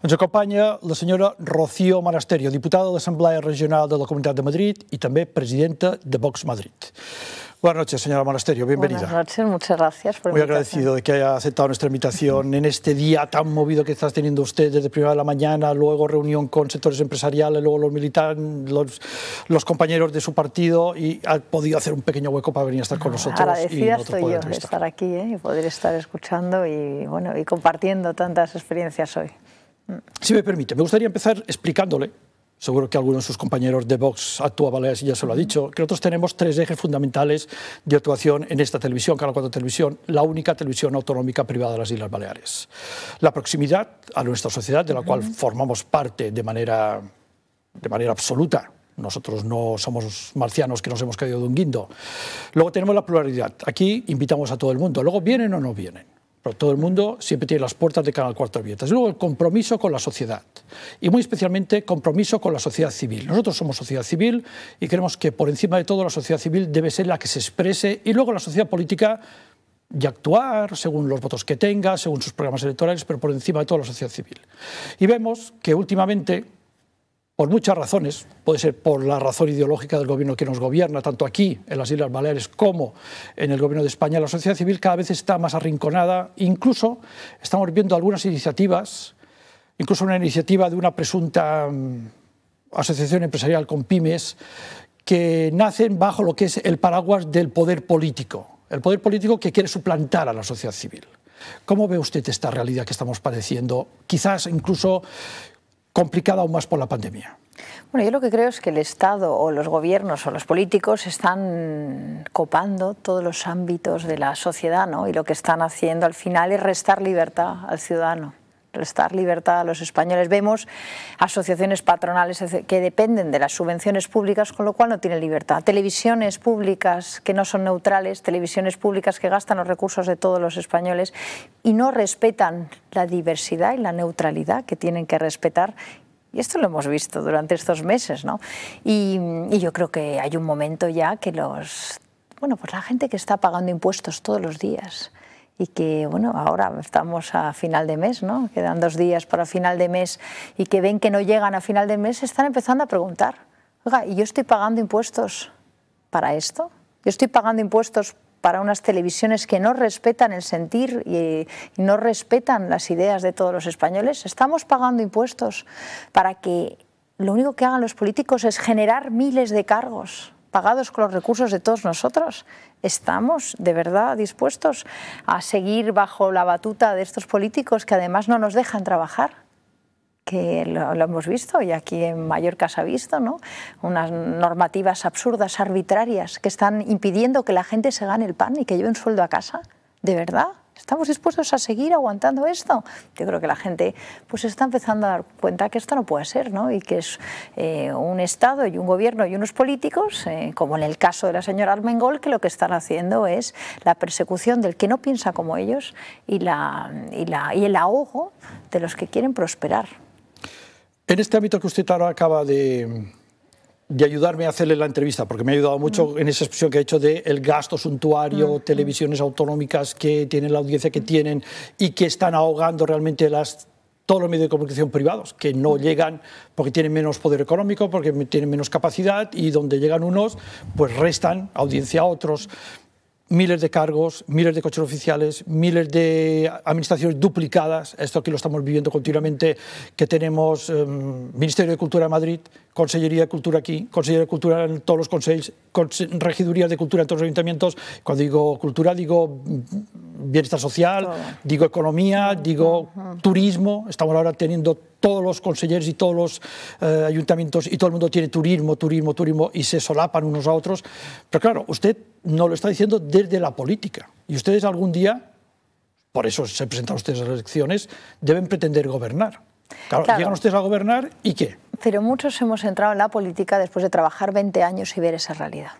Ens acompanya la senyora Rocío Monasterio, diputada de l'Assemblea Regional de la Comunitat de Madrid i també presidenta de Vox Madrid. Buenas noches, señora Monasterio, bienvenida. Buenas noches, muchas gracias por Muy agradecido de que haya aceptado nuestra invitación en este día tan movido que estás teniendo usted desde primera de la mañana, luego reunión con sectores empresariales, luego los militares, los, los compañeros de su partido y ha podido hacer un pequeño hueco para venir a estar con nosotros. Agradecida y estoy yo de estar aquí ¿eh? y poder estar escuchando y, bueno, y compartiendo tantas experiencias hoy. Si me permite, me gustaría empezar explicándole seguro que alguno de sus compañeros de Vox actúa Baleares y ya se lo ha dicho, que nosotros tenemos tres ejes fundamentales de actuación en esta televisión, Canal 4 Televisión, la única televisión autonómica privada de las Islas Baleares. La proximidad a nuestra sociedad, de la cual formamos parte de manera, de manera absoluta, nosotros no somos marcianos que nos hemos caído de un guindo. Luego tenemos la pluralidad. Aquí invitamos a todo el mundo. Luego vienen o no vienen. Pero todo el mundo siempre tiene las puertas de Canal 4 abiertas. Luego el compromiso con la sociedad. Y muy especialmente compromiso con la sociedad civil. Nosotros somos sociedad civil y creemos que por encima de todo la sociedad civil debe ser la que se exprese y luego la sociedad política y actuar según los votos que tenga, según sus programas electorales, pero por encima de todo la sociedad civil. Y vemos que últimamente por muchas razones, puede ser por la razón ideológica del gobierno que nos gobierna, tanto aquí en las Islas Baleares como en el gobierno de España, la sociedad civil cada vez está más arrinconada, incluso estamos viendo algunas iniciativas, incluso una iniciativa de una presunta mm, asociación empresarial con pymes, que nacen bajo lo que es el paraguas del poder político, el poder político que quiere suplantar a la sociedad civil. ¿Cómo ve usted esta realidad que estamos padeciendo? Quizás incluso complicada aún más por la pandemia. Bueno, yo lo que creo es que el Estado o los gobiernos o los políticos están copando todos los ámbitos de la sociedad ¿no? y lo que están haciendo al final es restar libertad al ciudadano restar libertad a los españoles. Vemos asociaciones patronales que dependen de las subvenciones públicas, con lo cual no tienen libertad. Televisiones públicas que no son neutrales, televisiones públicas que gastan los recursos de todos los españoles y no respetan la diversidad y la neutralidad que tienen que respetar y esto lo hemos visto durante estos meses, ¿no? Y, yo creo que hay un momento ya que los, bueno, pues la gente que está pagando impuestos todos los días, y que bueno, ahora estamos a final de mes, ¿no? quedan dos días para final de mes y que ven que no llegan a final de mes, están empezando a preguntar, ¿y yo estoy pagando impuestos para esto? ¿Yo estoy pagando impuestos para unas televisiones que no respetan el sentir y, no respetan las ideas de todos los españoles? ¿Estamos pagando impuestos para que lo único que hagan los políticos es generar miles de cargos? pagados con los recursos de todos nosotros. ¿Estamos de verdad dispuestos a seguir bajo la batuta de estos políticos que además no nos dejan trabajar? que lo, hemos visto y aquí en Mallorca se ha visto, ¿no? unas normativas absurdas, arbitrarias, que están impidiendo que la gente se gane el pan y que lleve un sueldo a casa. ¿De verdad? ¿Estamos dispuestos a seguir aguantando esto? Yo creo que la gente pues está empezando a dar cuenta que esto no puede ser, ¿no? Y que es eh, un Estado y un gobierno y unos políticos, eh, como en el caso de la señora Armengol, que lo que están haciendo es la persecución del que no piensa como ellos y, y el ahogo de los que quieren prosperar. En este ámbito que usted ahora acaba de, de ayudarme a hacerle la entrevista, porque me ha ayudado mucho en esa expresión que ha hecho de el gasto suntuario, televisiones autonómicas que tienen la audiencia que tienen y que están ahogando realmente las todos los medios de comunicación privados, que no llegan porque tienen menos poder económico, porque tienen menos capacidad y donde llegan unos, pues restan audiencia a otros miles de cargos, miles de coches oficiales, miles de administraciones duplicadas, esto aquí lo estamos viviendo continuamente, que tenemos em, Ministerio de Cultura de Madrid, Consellería de Cultura aquí, Consellería de Cultura en todos los consejos, regidurías de cultura en todos los ayuntamientos. Cuando digo cultura, digo bienestar social, digo economía, digo turismo. Estamos ahora teniendo todos los consejeros y todos los eh, ayuntamientos y todo el mundo tiene turismo, turismo, turismo y se solapan unos a otros. Pero claro, usted no lo está diciendo desde la política. Y ustedes algún día, por eso se presentan ustedes a las elecciones, deben pretender gobernar. Claro, claro, llegan ustedes a gobernar y qué. Pero muchos hemos entrado en la política después de trabajar 20 años y ver esa realidad.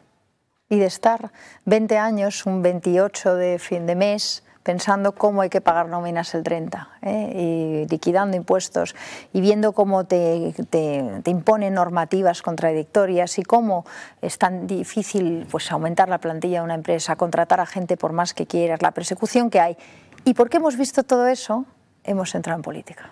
Y de estar 20 años, un 28 de fin de mes, pensando cómo hay que pagar nóminas el 30 ¿eh? y liquidando impuestos y viendo cómo te, te, imponen normativas contradictorias y cómo es tan difícil pues, aumentar la plantilla de una empresa, contratar a gente por más que quieras, la persecución que hay. ¿Y por qué hemos visto todo eso? Hemos entrado en política.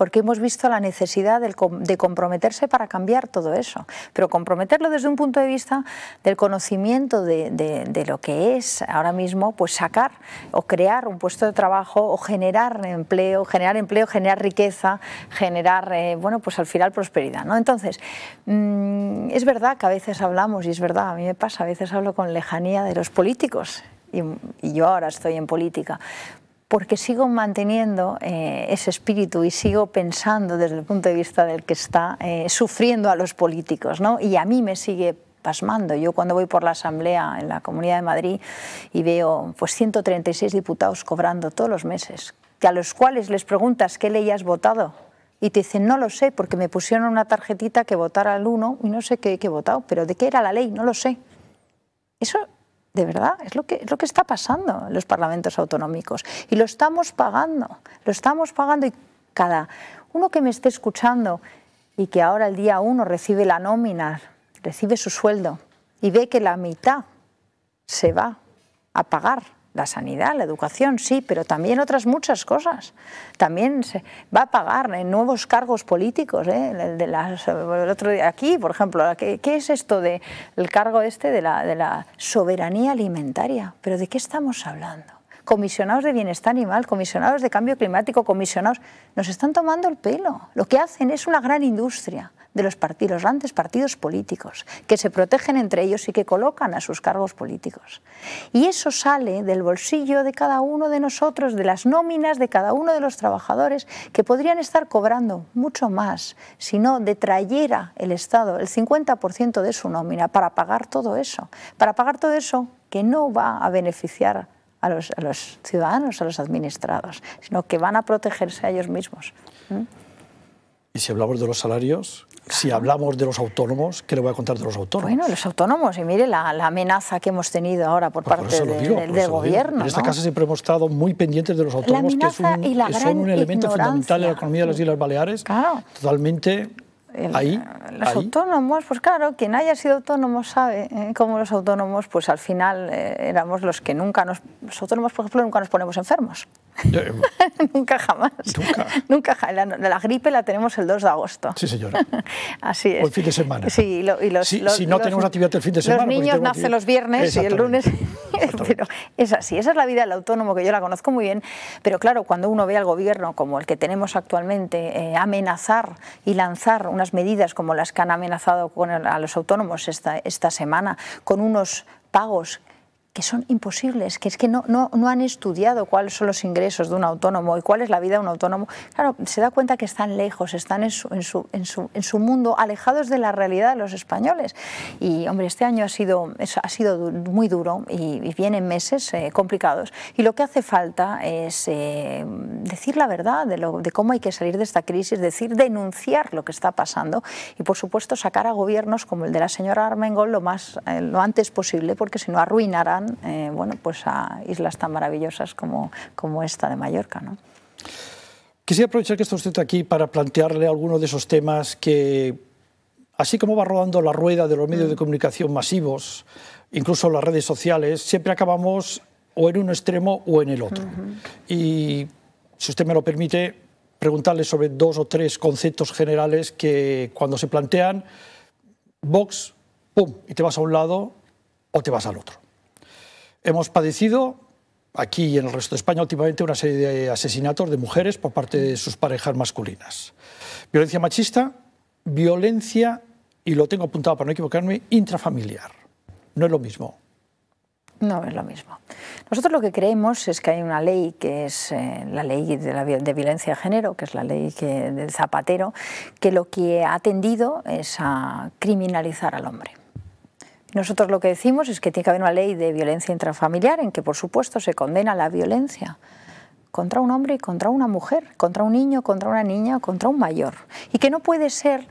Porque hemos visto la necesidad de, comprometerse para cambiar todo eso, pero comprometerlo desde un punto de vista del conocimiento de, lo que es ahora mismo, pues sacar o crear un puesto de trabajo o generar empleo, generar empleo, generar riqueza, generar, eh, bueno, pues al final prosperidad. ¿no? Entonces, mm, es verdad que a veces hablamos, y es verdad, a mí me pasa, a veces hablo con lejanía de los políticos, y, yo ahora estoy en política, porque sigo manteniendo eh, ese espíritu y sigo pensando desde el punto de vista del que está eh, sufriendo a los políticos, ¿no? Y a mí me sigue pasmando. Yo cuando voy por la Asamblea en la Comunidad de Madrid y veo pues 136 diputados cobrando todos los meses, que a los cuales les preguntas qué ley has votado y te dicen no lo sé porque me pusieron una tarjetita que votara al uno y no sé qué, qué he votado, pero ¿de qué era la ley? No lo sé. Eso de verdad, es lo, que, es lo que está pasando en los parlamentos autonómicos. Y lo estamos pagando, lo estamos pagando y cada uno que me esté escuchando y que ahora el día uno recibe la nómina, recibe su sueldo y ve que la mitad se va a pagar la sanidad, la educación, sí, pero también otras muchas cosas. También se va a pagar en nuevos cargos políticos. ¿eh? De el otro día aquí, por ejemplo, ¿qué, es esto del cargo este de de la soberanía alimentaria? ¿Pero de qué estamos hablando? comisionados de bienestar animal, comisionados de cambio climático, comisionados, nos están tomando el pelo. Lo que hacen es una gran industria de los partidos, los grandes partidos políticos, que se protegen entre ellos y que colocan a sus cargos políticos. Y eso sale del bolsillo de cada uno de nosotros, de las nóminas de cada uno de los trabajadores, que podrían estar cobrando mucho más si no detrayera el Estado el 50% de su nómina para pagar todo eso, para pagar todo eso que no va a beneficiar a los, a los ciudadanos, a los administrados, sino que van a protegerse a ellos mismos. ¿Mm? Y si hablamos de los salarios, si hablamos de los autónomos, ¿qué le voy a contar de los autónomos? Bueno, los autónomos, y mire la, amenaza que hemos tenido ahora por, pues parte del gobierno. En esta casa siempre hemos estado muy pendientes de los autónomos, que, es un, son un elemento fundamental de la economía de las Islas Baleares, totalmente ahí, los autónomos, pues claro, quien haya sido autónomo sabe ¿eh? cómo los autónomos, pues al final eh, éramos los que nunca nos, los autónomos, por ejemplo, nunca nos ponemos enfermos. Eh, nunca jamás. Nunca. nunca la, la, gripe la tenemos el 2 de agosto. Sí, señora. Así es. O el fin de semana. Sí, y los, si no tenemos actividad el fin de semana. Los niños nacen los viernes y el lunes. pero es así, esa es la vida del autónomo que yo la conozco muy bien. Pero claro, cuando uno ve al gobierno como el que tenemos actualmente amenazar y lanzar unas medidas como las que han amenazado con a los autónomos esta, esta semana, con unos pagos que son imposibles, que es que no, no, no, han estudiado cuáles son los ingresos de un autónomo y cuál es la vida de un autónomo, claro, se da cuenta que están lejos, están en su, en su, en su, en su mundo, alejados de la realidad de los españoles. Y, hombre, este año ha sido, ha sido muy duro y, vienen meses eh, complicados. Y lo que hace falta es eh, decir la verdad de, lo, de cómo hay que salir de esta crisis, decir, denunciar lo que está pasando y, por supuesto, sacar a gobiernos como el de la señora Armengol lo, más, eh, lo antes posible, porque si no arruinarán eh, bueno, pues a islas tan maravillosas como, como esta de Mallorca. ¿no? Quisiera aprovechar que está usted aquí para plantearle algunos de esos temas que, así como va rodando la rueda de los medios de mm. comunicación masivos, incluso las redes sociales, siempre acabamos o en un extremo o en el otro. Y, si usted me lo permite, preguntarle sobre dos o tres conceptos generales que cuando se plantean, Vox, ¡pum!, y te vas a un lado o te vas al otro. Hemos padecido aquí y en el resto de España últimamente una serie de asesinatos de mujeres por parte de sus parejas masculinas. Violencia machista, violencia, y lo tengo apuntado para no equivocarme, intrafamiliar. No es lo mismo. No es lo mismo. Nosotros lo que creemos es que hay una ley que es eh, la ley de, la, violencia de género, que es la ley del zapatero, que lo que ha tendido es a criminalizar al hombre. Nosotros lo que decimos es que tiene que haber una ley de violencia intrafamiliar en que, por supuesto, se condena la violencia contra un hombre y contra una mujer, contra un niño, contra una niña, contra un mayor. Y que no puede ser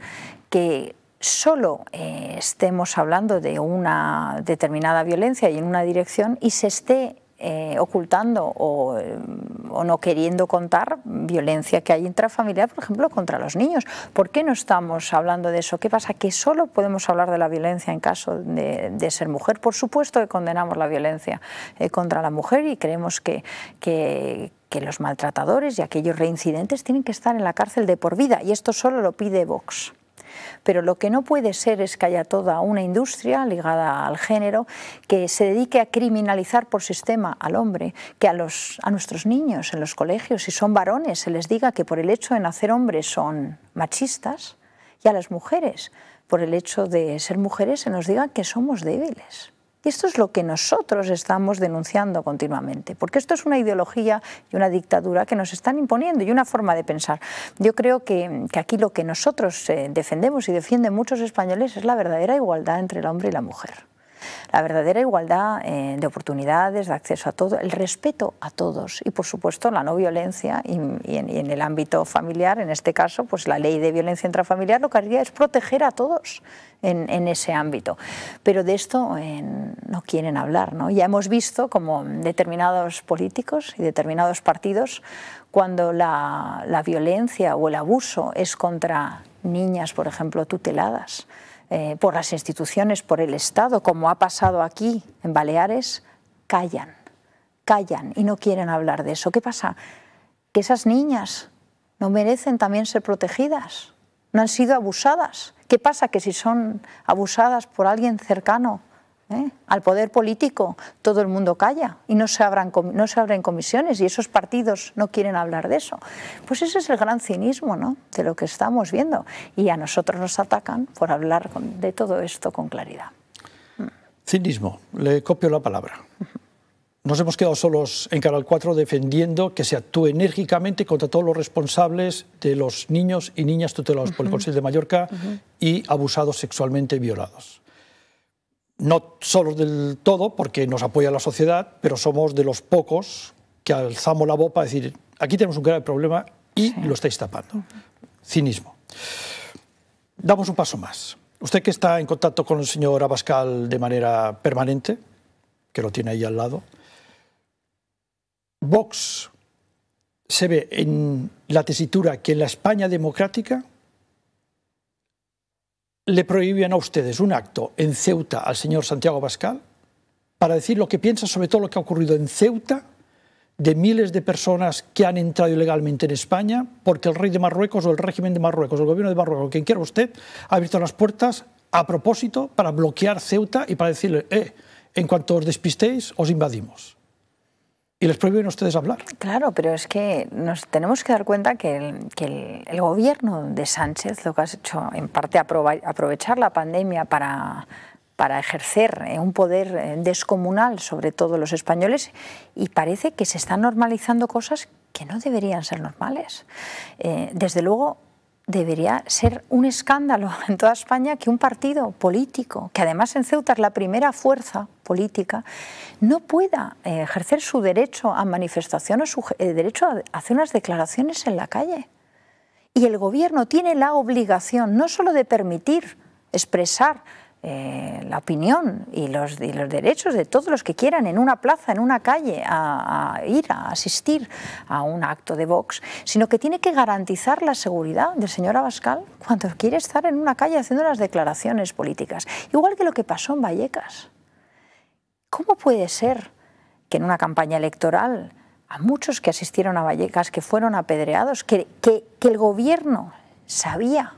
que solo eh, estemos hablando de una determinada violencia y en una dirección y se esté eh, ocultando o, o, no queriendo contar violencia que hay intrafamiliar, por ejemplo, contra los niños. ¿Por qué no estamos hablando de eso? ¿Qué pasa? ¿Que solo podemos hablar de la violencia en caso de, ser mujer? Por supuesto que condenamos la violencia eh, contra la mujer y creemos que, que los maltratadores y aquellos reincidentes tienen que estar en la cárcel de por vida y esto solo lo pide Vox. Pero lo que no puede ser es que haya toda una industria ligada al género que se dedique a criminalizar por sistema al hombre, que a, los, a nuestros niños en los colegios, si son varones, se les diga que por el hecho de nacer hombres son machistas, y a las mujeres, por el hecho de ser mujeres, se nos diga que somos débiles. Y esto es lo que nosotros estamos denunciando continuamente, porque esto es una ideología y una dictadura que nos están imponiendo y una forma de pensar. Yo creo que, aquí lo que nosotros eh, defendemos y defienden muchos españoles es la verdadera igualdad entre el hombre y la mujer la verdadera igualdad eh, de oportunidades, de acceso a todo, el respeto a todos y por supuesto la no violencia y, en, el ámbito familiar, en este caso, pues la ley de violencia intrafamiliar lo que haría es proteger a todos en, ese ámbito. Pero de esto eh, no quieren hablar. ¿no? Ya hemos visto como determinados políticos y determinados partidos, cuando la violencia o el abuso es contra niñas, por ejemplo, tuteladas, eh, por las instituciones, por el Estado, como ha pasado aquí en Baleares, callan, callan y no quieren hablar de eso. ¿Qué pasa? Que esas niñas no merecen también ser protegidas, no han sido abusadas. ¿Qué pasa? Que si son abusadas por alguien cercano ¿eh? al poder político, todo el mundo calla y no se, abran, no se abren comisiones y esos partidos no quieren hablar de eso. Pues ese es el gran cinismo ¿no? de lo que estamos viendo y a nosotros nos atacan por hablar de todo esto con claridad. Cinismo, le copio la palabra. Nos hemos quedado solos en Canal 4 defendiendo que se actúe enérgicamente contra todos los responsables de los niños y niñas tutelados uh -huh. por el Consejo de Mallorca uh -huh. y abusados sexualmente y violados no solos del todo, porque nos apoya la sociedad, pero somos de los pocos que alzamos la voz para decir, aquí tenemos un grave problema y sí. lo estáis tapando. Cinismo. Damos un paso más. Usted que está en contacto con el señor Abascal de manera permanente, que lo tiene ahí al lado, Vox se ve en la tesitura que en la España democrática le prohibían a ustedes un acto en Ceuta al señor Santiago Pascal para decir lo que piensa sobre todo lo que ha ocurrido en Ceuta de miles de personas que han entrado ilegalmente en España porque el rey de Marruecos o el régimen de Marruecos o el gobierno de Marruecos, quien quiera usted, ha abierto las puertas a propósito para bloquear Ceuta y para decirle, eh, en cuanto os despistéis, os invadimos y les prohíben ustedes hablar. Claro, pero es que nos tenemos que dar cuenta que el, que el, gobierno de Sánchez lo que ha hecho en parte aprovechar la pandemia para, para ejercer eh, un poder eh, descomunal sobre todos los españoles y parece que se están normalizando cosas que no deberían ser normales. Eh, desde luego, debería ser un escándalo en toda España que un partido político, que además en Ceuta es la primera fuerza política, no pueda eh, ejercer su derecho a manifestación o su eh, derecho a hacer unas declaraciones en la calle. Y el gobierno tiene la obligación no solo de permitir expresar eh, la opinión y los, y los, derechos de todos los que quieran en una plaza, en una calle, a, a, ir a asistir a un acto de Vox, sino que tiene que garantizar la seguridad del señor Abascal cuando quiere estar en una calle haciendo las declaraciones políticas. Igual que lo que pasó en Vallecas. ¿Cómo puede ser que en una campaña electoral a muchos que asistieron a Vallecas, que fueron apedreados, que, que, que el gobierno sabía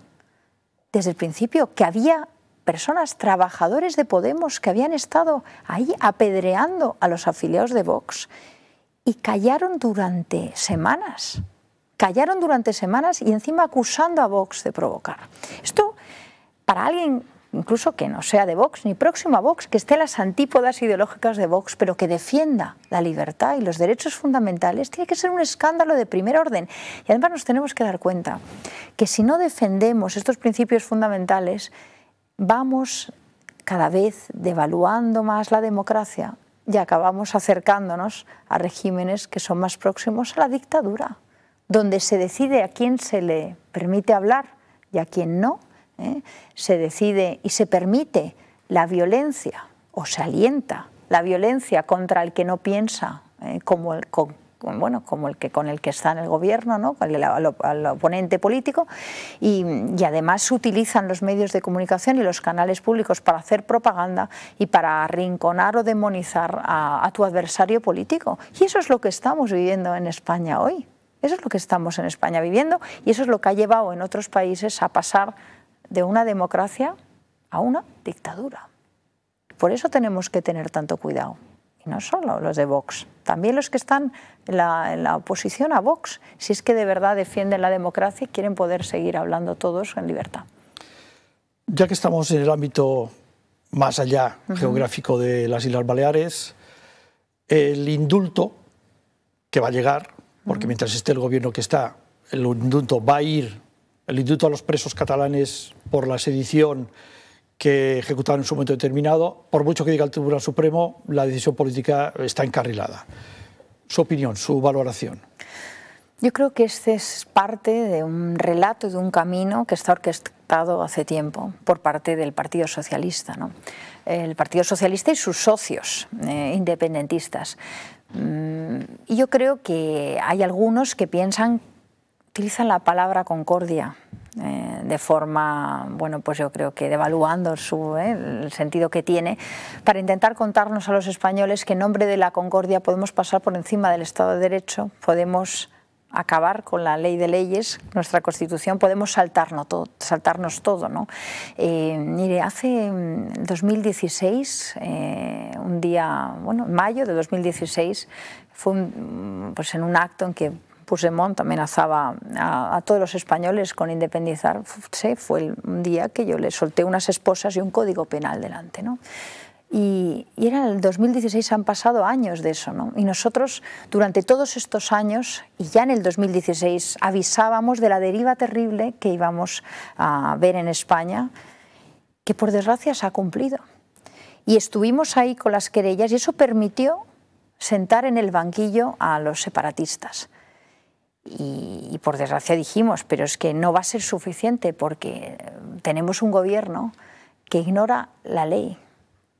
desde el principio que había personas, trabajadores de Podemos que habían estado ahí apedreando a los afiliados de Vox y callaron durante semanas. Callaron durante semanas y encima acusando a Vox de provocar. Esto, para alguien incluso que no sea de Vox ni próximo a Vox, que esté a las antípodas ideológicas de Vox, pero que defienda la libertad y los derechos fundamentales, tiene que ser un escándalo de primer orden. Y además nos tenemos que dar cuenta que si no defendemos estos principios fundamentales, vamos cada vez devaluando más la democracia y acabamos acercándonos a regímenes que son más próximos a la dictadura, donde se decide a quién se le permite hablar y a quién no, ¿eh? se decide y se permite la violencia o se alienta la violencia contra el que no piensa eh, como, el, bueno, como el que con el que está en el gobierno, ¿no? al, oponente político, y, además utilizan los medios de comunicación y los canales públicos para hacer propaganda y para arrinconar o demonizar a, a tu adversario político. Y eso es lo que estamos viviendo en España hoy. Eso es lo que estamos en España viviendo y eso es lo que ha llevado en otros países a pasar de una democracia a una dictadura. Por eso tenemos que tener tanto cuidado y no solo los de Vox, también los que están en la, oposición a Vox, si es que de verdad defienden la democracia y quieren poder seguir hablando todos en libertad. Ya que estamos en el ámbito más allá geográfico de las Islas Baleares, el indulto que va a llegar, porque mientras esté el gobierno que está, el indulto va a ir, el indulto a los presos catalanes por la sedición que ejecutaron en su momento determinado. Por mucho que diga el Tribunal Supremo, la decisión política está encarrilada. Su opinión, su valoración. Yo creo que este es parte de un relato, de un camino que está orquestado hace tiempo por parte del Partido Socialista. ¿no? El Partido Socialista y sus socios eh, independentistas. Mm, y yo creo que hay algunos que piensan, utilizan la palabra concordia eh, de forma, bueno, pues yo creo que devaluando su, eh, el sentido que tiene, para intentar contarnos a los españoles que en nombre de la concordia podemos pasar por encima del Estado de Derecho, podemos acabar con la ley de leyes, nuestra Constitución, podemos saltarnos todo. Saltarnos todo ¿no? Eh, mire, hace 2016, un día, bueno, en mayo de 2016, fue pues en un acto en que Puigdemont amenazaba a, todos los españoles con independizar, fue un día que yo le solté unas esposas y un código penal delante. ¿no? Y, era el 2016, han pasado años de eso, ¿no? Y nosotros durante todos estos años, y ya en el 2016, avisábamos de la deriva terrible que íbamos a ver en España, que por desgracia se ha cumplido. Y estuvimos ahí con las querellas y eso permitió sentar en el banquillo a los separatistas. Y, por desgracia dijimos, pero es que no va a ser suficiente porque tenemos un gobierno que ignora la ley,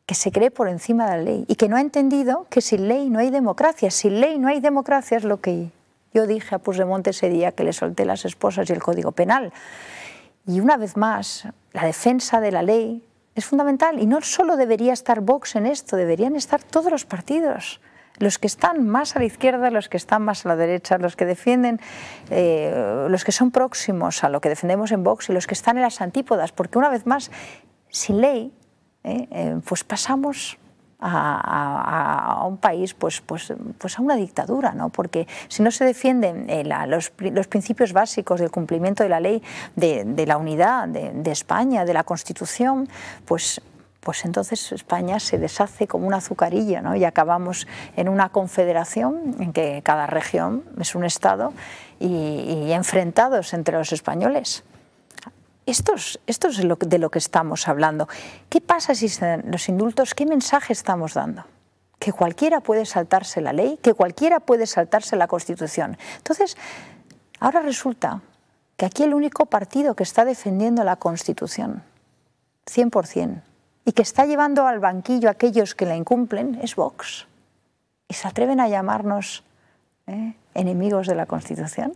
que se cree por encima de la ley y que no ha entendido que sin ley no hay democracia. Sin ley no hay democracia es lo que yo dije a Puigdemont ese día que le solté las esposas y el Código Penal. Y una vez más, la defensa de la ley es fundamental y no solo debería estar Vox en esto, deberían estar todos los partidos los que están más a la izquierda, los que están más a la derecha, los que defienden, eh, los que son próximos a lo que defendemos en Vox y los que están en las antípodas, porque una vez más, sin ley, eh, eh, pues pasamos a, un país, pues, pues, pues a una dictadura, ¿no? porque si no se defienden los, principios básicos del cumplimiento de la ley, de, la unidad de, de, España, de la Constitución, pues pues entonces España se deshace como un azucarillo ¿no? y acabamos en una confederación en que cada región es un Estado y, enfrentados entre los españoles. Esto es, de lo que estamos hablando. ¿Qué pasa si los indultos, qué mensaje estamos dando? Que cualquiera puede saltarse la ley, que cualquiera puede saltarse la Constitución. Entonces, ahora resulta que aquí el único partido que está defendiendo la Constitución, 100%, y que está llevando al banquillo a aquellos que la incumplen es Vox. Y se atreven a llamarnos ¿eh? enemigos de la Constitución.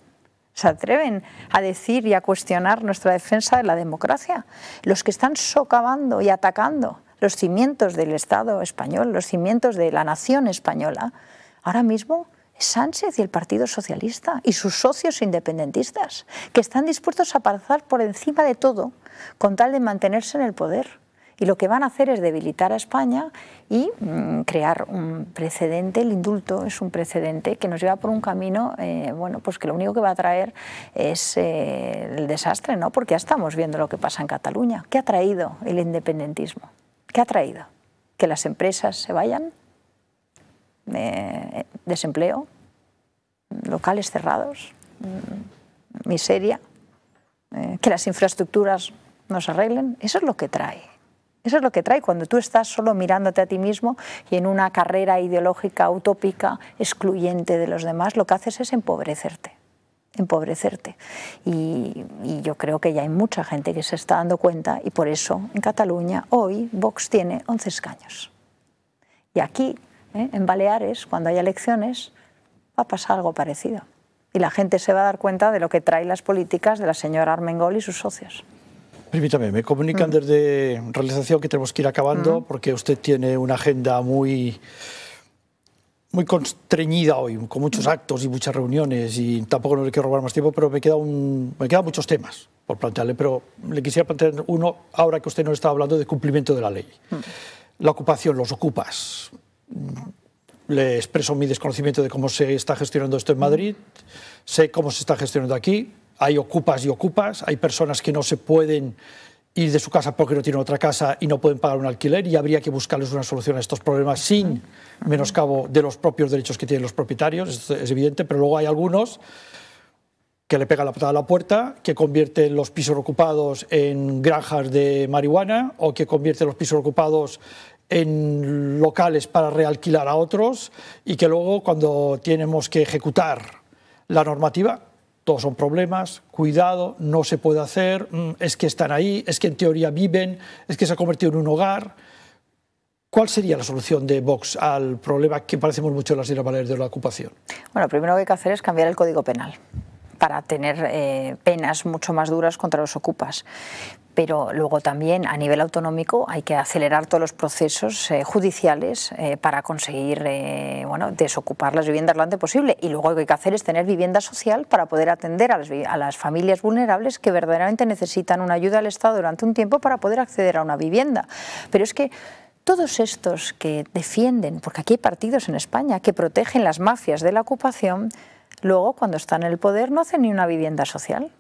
Se atreven a decir y a cuestionar nuestra defensa de la democracia. Los que están socavando y atacando los cimientos del Estado español, los cimientos de la nación española, ahora mismo es Sánchez y el Partido Socialista y sus socios independentistas, que están dispuestos a pasar por encima de todo con tal de mantenerse en el poder y lo que van a hacer es debilitar a España y mm, crear un precedente. El indulto es un precedente que nos lleva por un camino, eh, bueno, pues que lo único que va a traer es eh, el desastre, ¿no? Porque ya estamos viendo lo que pasa en Cataluña. ¿Qué ha traído el independentismo? ¿Qué ha traído? Que las empresas se vayan, eh, desempleo, locales cerrados, miseria, que las infraestructuras no se arreglen. Eso es lo que trae. Eso es lo que trae cuando tú estás solo mirándote a ti mismo y en una carrera ideológica utópica excluyente de los demás, lo que haces es empobrecerte empobrecerte. Y, yo creo que ya hay mucha gente que se está dando cuenta y por eso en Cataluña hoy Vox tiene 11 escaños. Y aquí, ¿eh? en Baleares, cuando haya elecciones, va a pasar algo parecido. Y la gente se va a dar cuenta de lo que traen las políticas de la señora Armengol y sus socios. Permítame, me comunican mm. desde realización que tenemos que ir acabando mm. porque usted tiene una agenda muy muy constreñida hoy, con muchos actos y muchas reuniones y tampoco no le quiero robar más tiempo, pero me, queda un, me quedan muchos temas por plantearle, pero le quisiera plantear uno ahora que usted nos está hablando de cumplimiento de la ley. Mm. La ocupación, los ocupas. Le expreso mi desconocimiento de cómo se está gestionando esto en Madrid, sé cómo se está gestionando aquí, hay ocupas y ocupas, hay personas que no se pueden ir de su casa porque no tienen otra casa y no pueden pagar un alquiler y habría que buscarles una solución a estos problemas sin menoscabo de los propios derechos que tienen los propietarios, es evidente, pero luego hay algunos que le pegan la patada a la puerta, que convierten los pisos ocupados en granjas de marihuana o que convierten los pisos ocupados en locales para realquilar a otros y que luego cuando tenemos que ejecutar la normativa todos son problemas, cuidado, no se puede hacer, mm, es que están ahí, es que en teoría viven, es que se ha convertido en un hogar. ¿Cuál sería la solución de Vox al problema que parecemos mucho las Islas Baleares de la ocupación? Bueno, primero que hay que hacer es cambiar el Código Penal para tener eh, penas mucho más duras contra los ocupas pero luego también a nivel autonómico hay que acelerar todos los procesos eh, judiciales eh, para conseguir bueno, desocupar las viviendas lo antes posible. Y luego lo que hay que hacer es tener vivienda social para poder atender a las, a las familias vulnerables que verdaderamente necesitan una ayuda al Estado durante un tiempo para poder acceder a una vivienda. Pero es que todos estos que defienden, porque aquí hay partidos en España que protegen las mafias de la ocupación, luego cuando están en el poder no hacen ni una vivienda social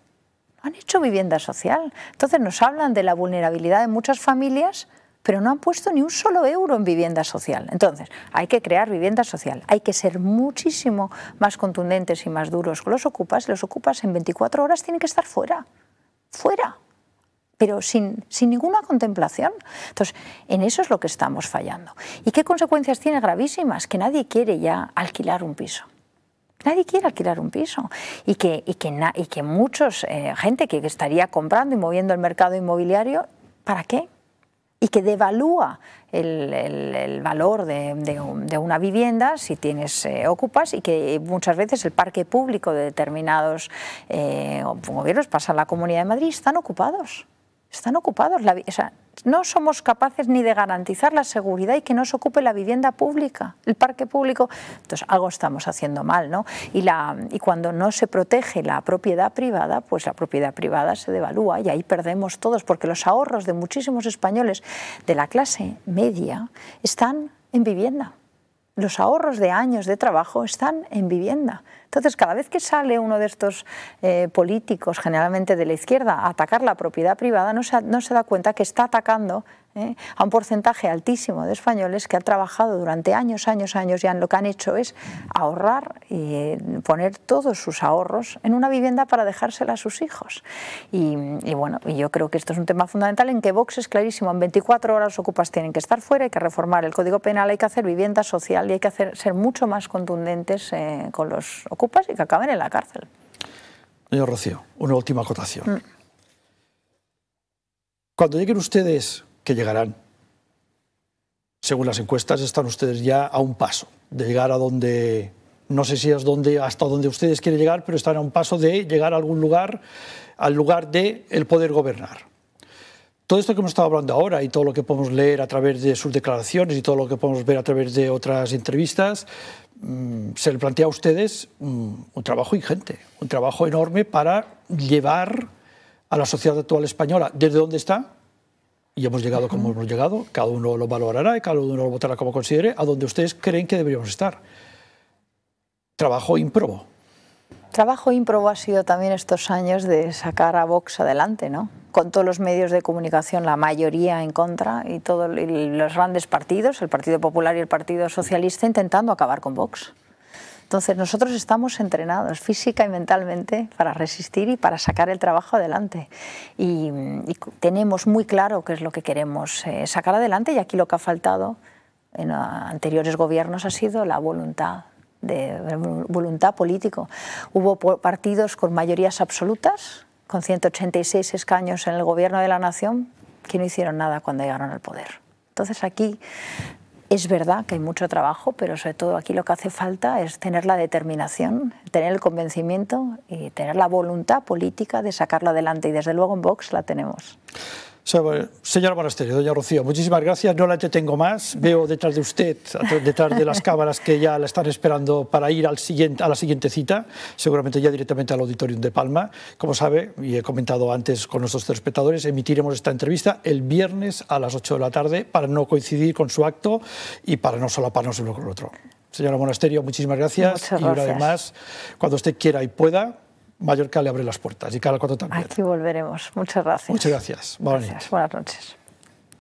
han hecho vivienda social. Entonces nos hablan de la vulnerabilidad de muchas familias, pero no han puesto ni un solo euro en vivienda social. Entonces, hay que crear vivienda social, hay que ser muchísimo más contundentes y más duros con los ocupas. Los ocupas en 24 horas tienen que estar fuera, fuera, pero sin, sin ninguna contemplación. Entonces, en eso es lo que estamos fallando. ¿Y qué consecuencias tiene gravísimas? Que nadie quiere ya alquilar un piso. Nadie quiere alquilar un piso y que, y que, y que muchos, eh, gente que estaría comprando y moviendo el mercado inmobiliario, ¿para qué? Y que devalúa el, el, valor de, de, una vivienda si tienes eh, ocupas y que muchas veces el parque público de determinados eh, gobiernos, pasa en la Comunidad de Madrid, están ocupados. Están ocupados. La, o sea, no somos capaces ni de garantizar la seguridad y que no se ocupe la vivienda pública, el parque público. Entonces, algo estamos haciendo mal, ¿no? Y, la, y cuando no se protege la propiedad privada, pues la propiedad privada se devalúa y ahí perdemos todos, porque los ahorros de muchísimos españoles de la clase media están en vivienda. Los ahorros de años de trabajo están en vivienda. Entonces, cada vez que sale uno de estos eh, políticos, generalmente de la izquierda, a atacar la propiedad privada, no se, no se da cuenta que está atacando ¿eh? a un porcentaje altísimo de españoles que han trabajado durante años, años, años y lo que han hecho es ahorrar y eh, poner todos sus ahorros en una vivienda para dejársela a sus hijos. Y, bueno, y yo creo que esto es un tema fundamental en que Vox es clarísimo, en 24 horas los ocupas tienen que estar fuera, hay que reformar el Código Penal, hay que hacer vivienda social y hay que hacer, ser mucho más contundentes eh, con los ocupas y que acaben en la cárcel. Señor Rocío, una última acotación. Mm. Cuando lleguen ustedes que llegarán. Según las encuestas, están ustedes ya a un paso de llegar a donde, no sé si es donde, hasta donde ustedes quieren llegar, pero están a un paso de llegar a algún lugar, al lugar de el poder gobernar. Todo esto que hemos estado hablando ahora y todo lo que podemos leer a través de sus declaraciones y todo lo que podemos ver a través de otras entrevistas, mm, se le plantea a ustedes mm, un trabajo ingente, un trabajo enorme para llevar a la sociedad actual española desde donde está y hemos llegado como hemos llegado, cada uno lo valorará y cada uno lo votará como considere, a donde ustedes creen que deberíamos estar. Trabajo ímprobo. Trabajo ímprobo ha sido también estos años de sacar a Vox adelante, ¿no? Con todos los medios de comunicación, la mayoría en contra, y todos los grandes partidos, el Partido Popular y el Partido Socialista, intentando acabar con Vox. Entonces nosotros estamos entrenados física y mentalmente para resistir y para sacar el trabajo adelante. Y, tenemos muy claro qué es lo que queremos eh, sacar adelante y aquí lo que ha faltado en anteriores gobiernos ha sido la voluntad de voluntad político. Hubo partidos con mayorías absolutas, con 186 escaños en el gobierno de la nación, que no hicieron nada cuando llegaron al poder. Entonces aquí Es verdad que hay mucho trabajo, pero sobre todo aquí lo que hace falta es tener la determinación, tener el convencimiento y tener la voluntad política de sacarlo adelante. Y desde luego en Vox la tenemos. Señora Monasterio, doña Rocío, muchísimas gracias. No la entretengo más. Veo detrás de usted, detrás de las cámaras que ya la están esperando para ir al siguiente, a la siguiente cita, seguramente ya directamente al Auditorium de Palma. Como sabe, y he comentado antes con nuestros espectadores, emitiremos esta entrevista el viernes a las 8 de la tarde para no coincidir con su acto y para no solaparnos uno con el otro. Señora Monasterio, muchísimas gracias. Gracias. Y además, cuando usted quiera y pueda, Mallorca le abre las puertas y cada cuatro también. Aquí volveremos. Muchas gracias. Muchas gracias. Buenas noches.